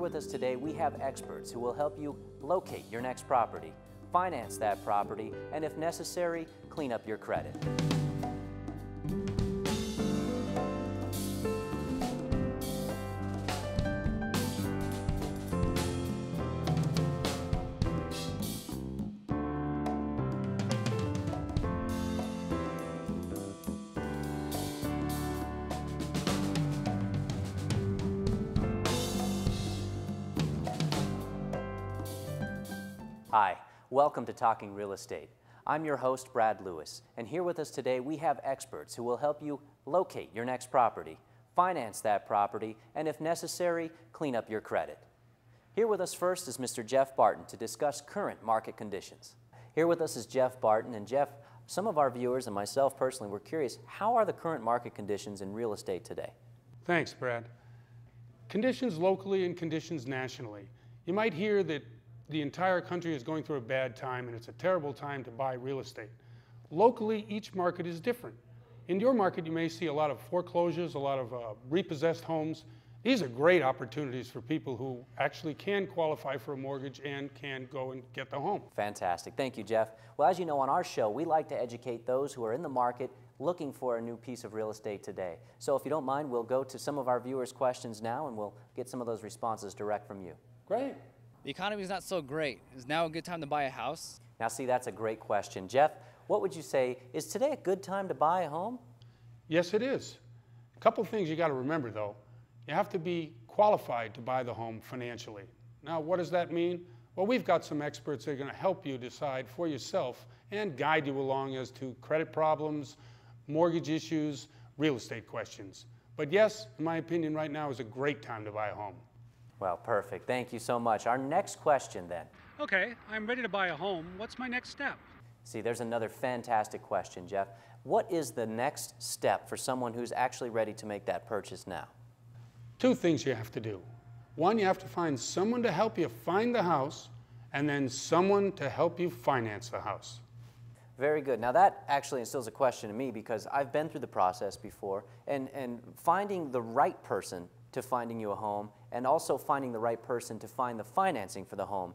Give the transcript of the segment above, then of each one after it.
with us today, we have experts who will help you locate your next property, finance that property, and if necessary, clean up your credit. Hi, welcome to Talking Real Estate. I'm your host, Brad Lewis, and here with us today we have experts who will help you locate your next property, finance that property, and if necessary, clean up your credit. Here with us first is Mr. Jeff Barton to discuss current market conditions. Here with us is Jeff Barton, and Jeff, some of our viewers and myself personally were curious, how are the current market conditions in real estate today? Thanks, Brad. Conditions locally and conditions nationally. You might hear that the entire country is going through a bad time and it's a terrible time to buy real estate. Locally, each market is different. In your market, you may see a lot of foreclosures, a lot of uh, repossessed homes. These are great opportunities for people who actually can qualify for a mortgage and can go and get the home. Fantastic. Thank you, Jeff. Well, as you know, on our show, we like to educate those who are in the market looking for a new piece of real estate today. So if you don't mind, we'll go to some of our viewers' questions now and we'll get some of those responses direct from you. Great. The economy is not so great. Is now a good time to buy a house? Now, see, that's a great question. Jeff, what would you say? Is today a good time to buy a home? Yes, it is. A couple things you got to remember though. You have to be qualified to buy the home financially. Now, what does that mean? Well, we've got some experts that are going to help you decide for yourself and guide you along as to credit problems, mortgage issues, real estate questions. But yes, in my opinion, right now is a great time to buy a home. Well, perfect. Thank you so much. Our next question then. Okay, I'm ready to buy a home. What's my next step? See, there's another fantastic question, Jeff. What is the next step for someone who's actually ready to make that purchase now? Two things you have to do. One, you have to find someone to help you find the house, and then someone to help you finance the house. Very good. Now that actually instills a question to me because I've been through the process before, and, and finding the right person to finding you a home and also finding the right person to find the financing for the home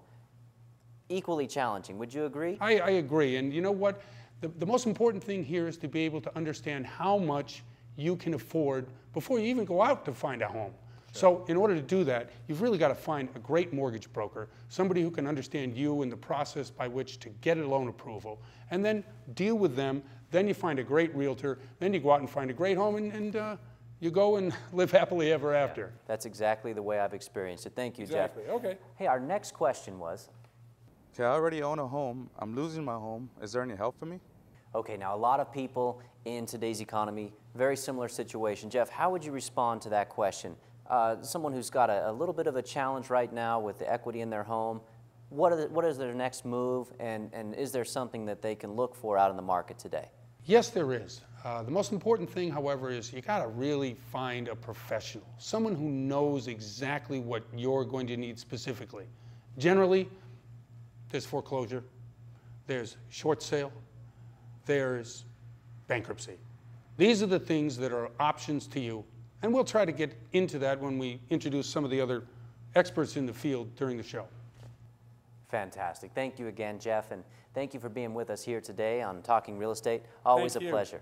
equally challenging. Would you agree? I, I agree. And you know what? The, the most important thing here is to be able to understand how much you can afford before you even go out to find a home. So in order to do that, you've really got to find a great mortgage broker, somebody who can understand you and the process by which to get a loan approval, and then deal with them. Then you find a great realtor. Then you go out and find a great home, and, and uh, you go and live happily ever after. That's exactly the way I've experienced it. Thank you, Exactly. Jeff. Okay. Hey, our next question was, Okay, I already own a home. I'm losing my home. Is there any help for me? okay, now a lot of people in today's economy, very similar situation. Jeff, how would you respond to that question? Uh, someone who's got a, a little bit of a challenge right now with the equity in their home, what, are the, what is their next move, and, and is there something that they can look for out in the market today? Yes, there is. Uh, the most important thing, however, is you got to really find a professional, someone who knows exactly what you're going to need specifically. Generally, there's foreclosure, there's short sale, there's bankruptcy. These are the things that are options to you, and we'll try to get into that when we introduce some of the other experts in the field during the show. Fantastic. Thank you again, Jeff, and thank you for being with us here today on Talking Real Estate. Always a pleasure.